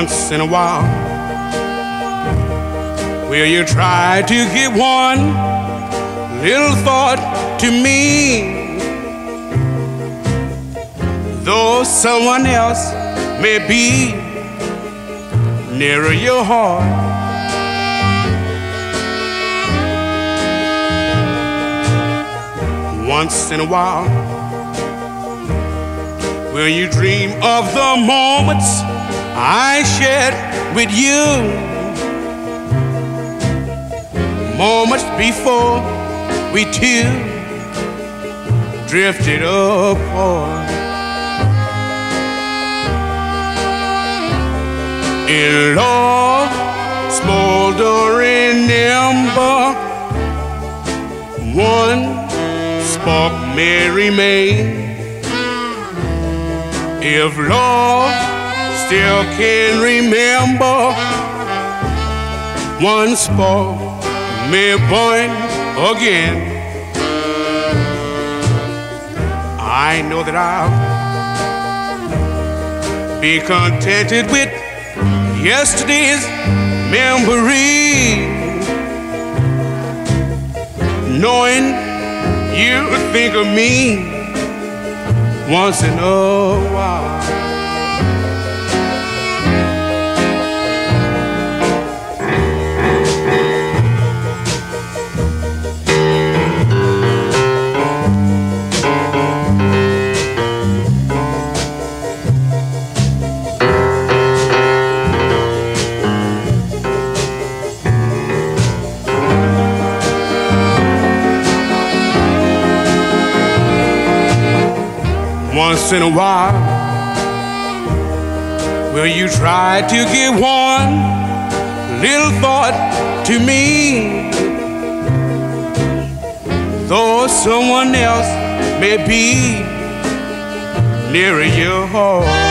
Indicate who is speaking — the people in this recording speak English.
Speaker 1: once in a while. Will you try to give one little thought to me? Though someone else may be nearer your heart. Once in a while, will you dream of the moments I shared with you? moments before we two drifted apart. In love, smoldering ember, one spark may remain. If love still can remember, once spark me born again. I know that I'll be contented with yesterday's memory, knowing you think of me once in a while. Once in a while. Will you try to give one little thought to me? Though someone else may be nearer your heart.